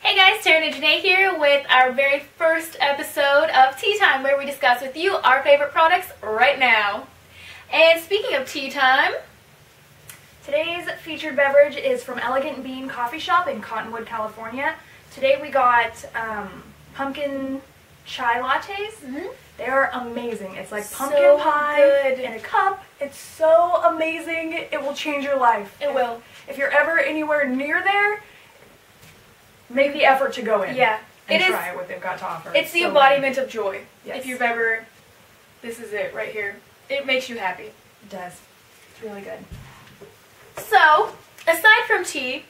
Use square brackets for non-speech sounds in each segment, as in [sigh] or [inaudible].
Hey guys, Taryn and Journee here with our very first episode of Tea Time where we discuss with you our favorite products right now. And speaking of tea time, Today's featured beverage is from Elegant Bean Coffee Shop in Cottonwood, California. Today we got um, pumpkin chai lattes. Mhm. They are amazing. It's like pumpkin So pie good. in a cup. It's so amazing. It will change your life. It will. If you're ever anywhere near there, make the effort to go in. Yeah. And It is- try what they've got to offer. it's the so embodiment of joy. Yes. If you've ever, this is it right here. It makes you happy. It does. It's really good. So, aside from tea,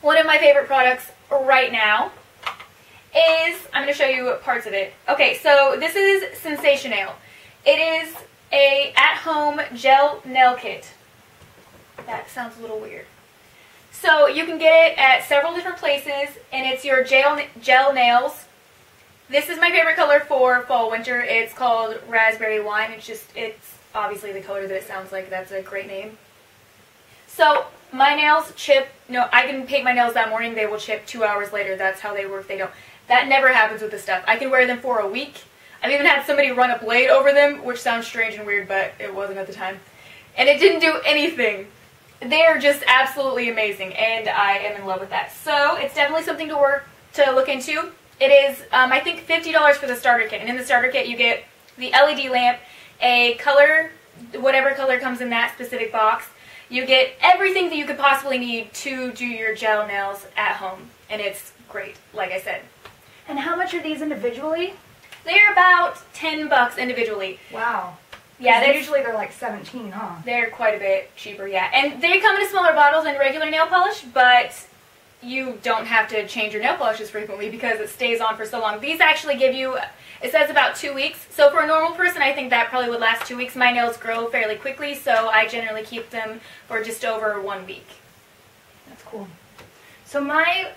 one of my favorite products right now is, I'm going to show you parts of it. Okay, so this is Sensationail. It is a at-home gel nail kit. That sounds a little weird. So you can get it at several different places, and it's your gel, gel nails. This is my favorite color for fall winter. It's called raspberry wine. It's just, it's obviously the color that it sounds like. That's a great name. So my nails chip. No, I can paint my nails that morning. They will chip two hours later. That's how they work. They don't. That never happens with this stuff. I can wear them for a week. I've even had somebody run a blade over them, which sounds strange and weird, but it wasn't at the time. And it didn't do anything. They are just absolutely amazing, and I am in love with that. So it's definitely something to work to look into. It is, um, I think, fifty dollars for the starter kit, and in the starter kit you get the LED lamp, a color, whatever color comes in that specific box. You get everything that you could possibly need to do your gel nails at home, and it's great. Like I said, And how much are these individually? they're about ten bucks individually. Wow. Yeah, they they're usually they're like 17, huh? They're quite a bit cheaper, yeah. And they come in smaller bottles than regular nail polish, but you don't have to change your nail polishes frequently because it stays on for so long. These actually give you, it says about two weeks. So for a normal person, I think that probably would last two weeks. My nails grow fairly quickly, so I generally keep them for just over one week. That's cool. So my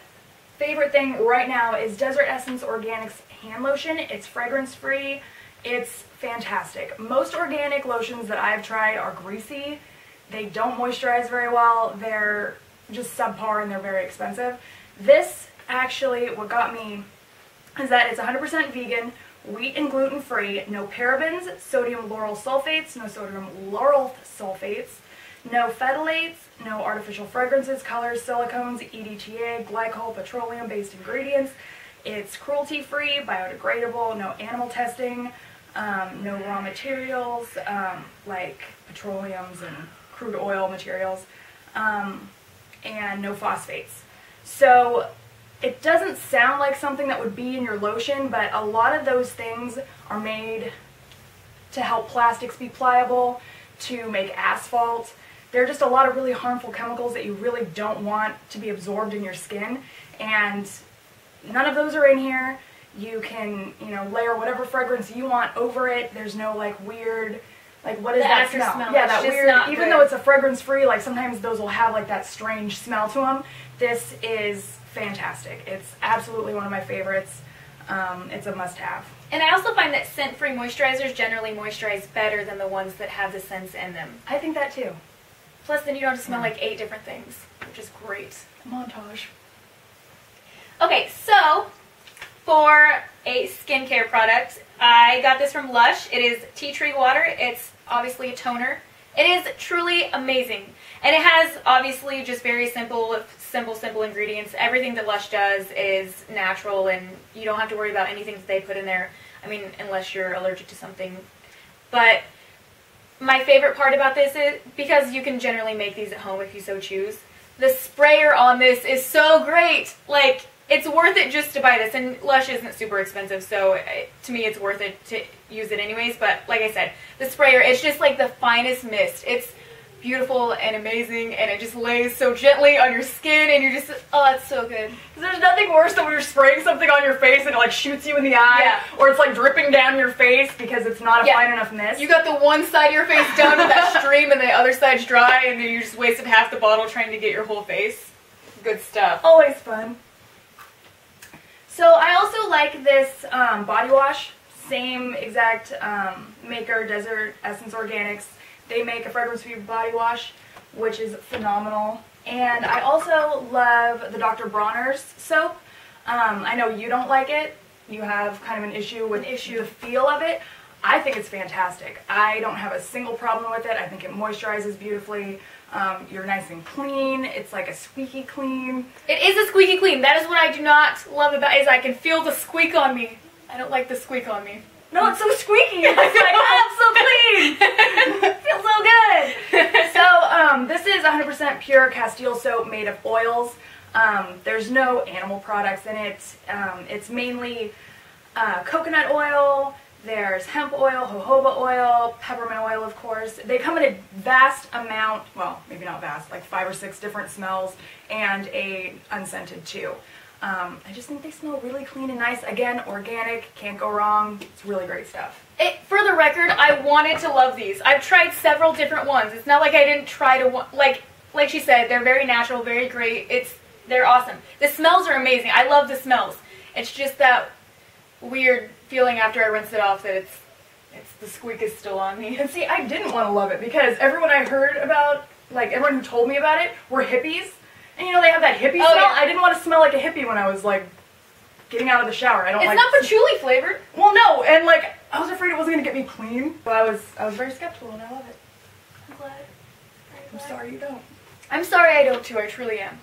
favorite thing right now is Desert Essence Organics hand lotion. It's fragrance free. It's fantastic. Most organic lotions that I've tried are greasy. They don't moisturize very well. They're just subpar and they're very expensive. This actually, what got me is that it's 100% vegan, wheat and gluten free, no parabens, sodium lauryl sulfates, no sodium lauryl sulfates, no phthalates, no artificial fragrances, colors, silicones, EDTA, glycol, petroleum based ingredients. It's cruelty free, biodegradable, no animal testing, um, no raw materials um, like petroleums and crude oil materials, um, and no phosphates. So it doesn't sound like something that would be in your lotion, but a lot of those things are made to help plastics be pliable, to make asphalt. There are just a lot of really harmful chemicals that you really don't want to be absorbed in your skin, and none of those are in here. You can, you know, layer whatever fragrance you want over it. There's no like weird, like what is The that smell? smell. Yeah, that weird. not Even good. though it's a fragrance free, like sometimes those will have like that strange smell to them. This is fantastic. It's absolutely one of my favorites. Um, it's a must-have. And I also find that scent-free moisturizers generally moisturize better than the ones that have the scents in them. I think that too. Plus, then you don't have to smell Yeah. like eight different things, which is great. Montage. Okay, so for a skincare product, I got this from Lush. It is tea tree water. It's obviously a toner. It is truly amazing. And it has obviously just very simple, simple, simple ingredients. Everything that Lush does is natural and you don't have to worry about anything that they put in there. I mean, unless you're allergic to something. But my favorite part about this is because you can generally make these at home if you so choose. The sprayer on this is so great. Like it's worth it just to buy this, and Lush isn't super expensive, so uh, to me it's worth it to use it anyways. But like I said, the sprayer it's just like the finest mist. It's beautiful and amazing, and it just lays so gently on your skin, and you're just oh, it's so good. There's nothing worse than when you're spraying something on your face and it like shoots you in the eye, Yeah. or it's like dripping down your face because it's not a Yeah. fine enough mist. You got the one side of your face done with that [laughs] stream, and the other side's dry, and then you just wasted half the bottle trying to get your whole face. Good stuff. Always fun. Like this um, body wash. Same exact um, maker, Desert Essence Organics. They make a fragrance-free body wash, which is phenomenal. And I also love the Dr. Bronner's soap. Um, I know you don't like it. You have kind of an issue with issue. the feel of it. I think it's fantastic. I don't have a single problem with it. I think it moisturizes beautifully. Um, you're nice and clean. It's like a squeaky clean. It is a squeaky clean. That is what I do not love about it, is I can feel the squeak on me. I don't like the squeak on me. No, it's so squeaky. [laughs] It's like, oh, it's so clean. [laughs] Feels so good. So, um, this is 100% pure Castile soap made of oils. Um, there's no animal products in it. Um, it's mainly uh, coconut oil. There's hemp oil, jojoba oil, peppermint oil, of course. They come in a vast amount, well, maybe not vast, like five or six different smells, and a unscented too. Um, I just think they smell really clean and nice. Again, organic, can't go wrong. It's really great stuff. It, for the record, I wanted to love these. I've tried several different ones. It's not like I didn't try to like like she said, they're very natural, very great. It's they're awesome. The smells are amazing. I love the smells. It's just that weird feeling after I rinse it off that it's it's the squeak is still on me. [laughs] And see, I didn't want to love it because everyone I heard about, like everyone who told me about it, were hippies. And you know, they have that hippie Oh, smell. yeah. I didn't want to smell like a hippie when I was like getting out of the shower. I don't It's like not patchouli flavored. Well, no, and like I was afraid it wasn't gonna get me clean. But I was I was very skeptical and I love it. I'm glad. I'm sorry you don't. I'm sorry I don't too, I truly am.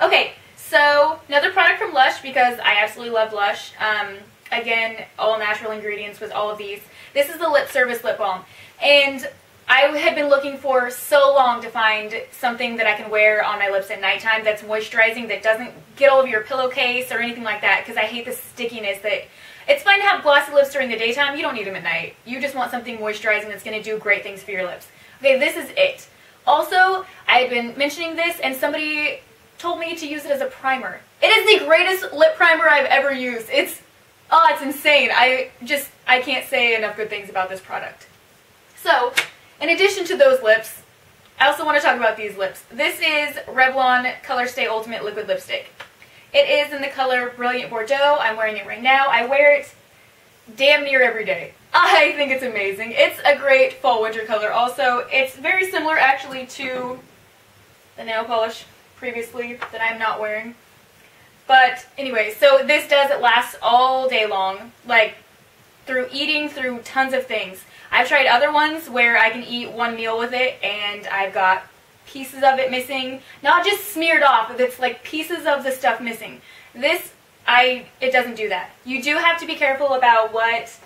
Okay, so another product from Lush because I absolutely love Lush. Um, again, all natural ingredients with all of these. This is the Lip Service Lip Balm. And I had been looking for so long to find something that I can wear on my lips at nighttime that's moisturizing, that doesn't get all over your pillowcase or anything like that because I hate the stickiness that... It's fine to have glossy lips during the daytime. You don't need them at night. You just want something moisturizing that's going to do great things for your lips. Okay, this is it. Also, I had been mentioning this, and somebody told me to use it as a primer. It is the greatest lip primer I've ever used. It's, oh, it's insane. I just, I can't say enough good things about this product. So, in addition to those lips, I also want to talk about these lips. This is Revlon Color Stay Ultimate Liquid Lipstick. It is in the color Brilliant Bordeaux. I'm wearing it right now. I wear it damn near every day. [laughs] I think it's amazing. It's a great fall winter color also. It's very similar actually to the nail polish previously that I'm not wearing. But anyway, so this does it last all day long, like through eating through tons of things. I've tried other ones where I can eat one meal with it and I've got pieces of it missing, not just smeared off, but it's like pieces of the stuff missing. This I it doesn't do that. You do have to be careful about what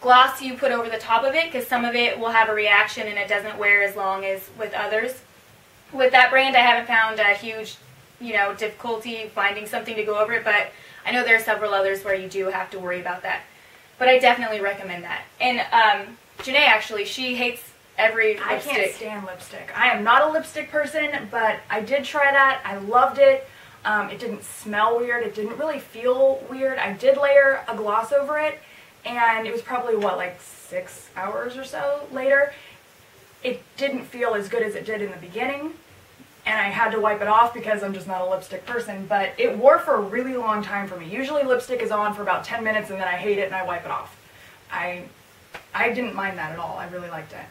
gloss you put over the top of it because some of it will have a reaction and it doesn't wear as long as with others. With that brand, I haven't found a huge, you know, difficulty finding something to go over it, but I know there are several others where you do have to worry about that. But I definitely recommend that. And um, Journee actually, she hates every I lipstick. can't stand lipstick. I am not a lipstick person, but I did try that. I loved it. Um, it didn't smell weird. It didn't really feel weird. I did layer a gloss over it, and it was probably, what, like six hours or so later. It didn't feel as good as it did in the beginning, and I had to wipe it off because I'm just not a lipstick person, but it wore for a really long time for me. Usually lipstick is on for about 10 minutes and then I hate it and I wipe it off. I, I didn't mind that at all. I really liked it.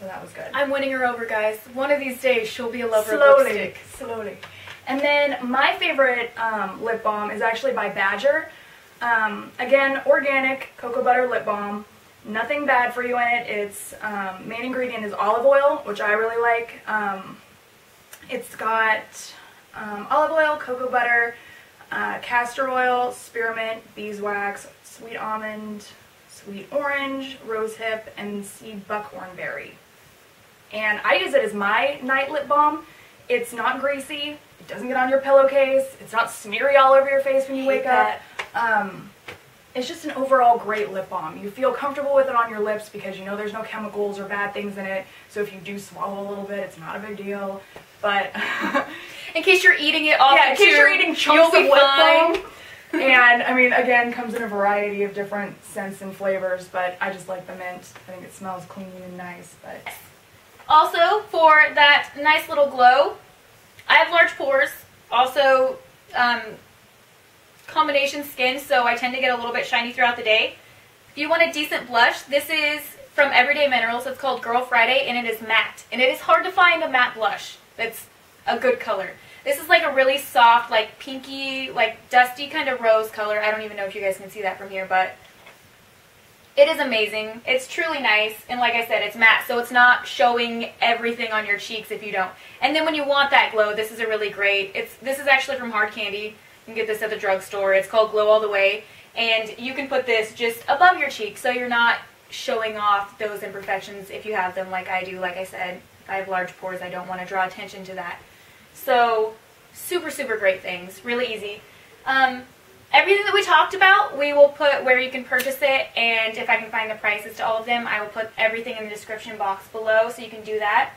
So that was good. I'm winning her over, guys. One of these days, she'll be a lover of lipstick. slowly. And then my favorite um, lip balm is actually by Badger. Um, again, organic cocoa butter lip balm. Nothing bad for you in it. Its um, main ingredient is olive oil, which I really like. It's got um, olive oil, cocoa butter, uh, castor oil, spearmint, beeswax, sweet almond, sweet orange, rosehip, and sea buckthorn berry. And I use it as my night lip balm. It's not greasy. It doesn't get on your pillowcase. It's not smeary all over your face when you wake up. Um, it's just an overall great lip balm. You feel comfortable with it on your lips because you know there's no chemicals or bad things in it. So if you do swallow a little bit, it's not a big deal. But [laughs] In case you're eating it off yeah, in case you're eating chunks of lip fine. balm. [laughs] and I mean, again, comes in a variety of different scents and flavors. But I just like the mint. I think it smells clean and nice. But Also, for that nice little glow, I have large pores. Also, um, combination skin, so I tend to get a little bit shiny throughout the day. If you want a decent blush, this is from Everyday Minerals. It's called Girl Friday, and it is matte. And it is hard to find a matte blush that's a good color. This is like a really soft, like pinky, like dusty kind of rose color. I don't even know if you guys can see that from here, but it is amazing. It's truly nice. And like I said, it's matte, so it's not showing everything on your cheeks if you don't. And then when you want that glow, this is a really great, it's this is actually from Hard Candy. You can get this at the drugstore. It's called Glow All The Way. And you can put this just above your cheeks so you're not showing off those imperfections if you have them like I do. Like I said, if I have large pores, I don't want to draw attention to that. So super, super great things. Really easy. Um, everything that we talked about, we will put where you can purchase it, and if I can find the prices to all of them, I will put everything in the description box below so you can do that.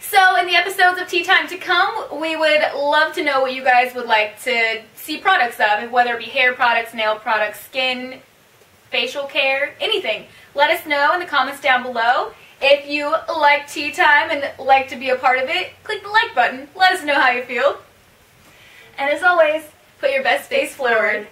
So in the episodes of Tea Time to come, we would love to know what you guys would like to see products of, whether it be hair products, nail products, skin, facial care, anything. Let us know in the comments down below. If you like Tea Time and like to be a part of it, click the like button. Let us know how you feel. And as always, Put your best face forward.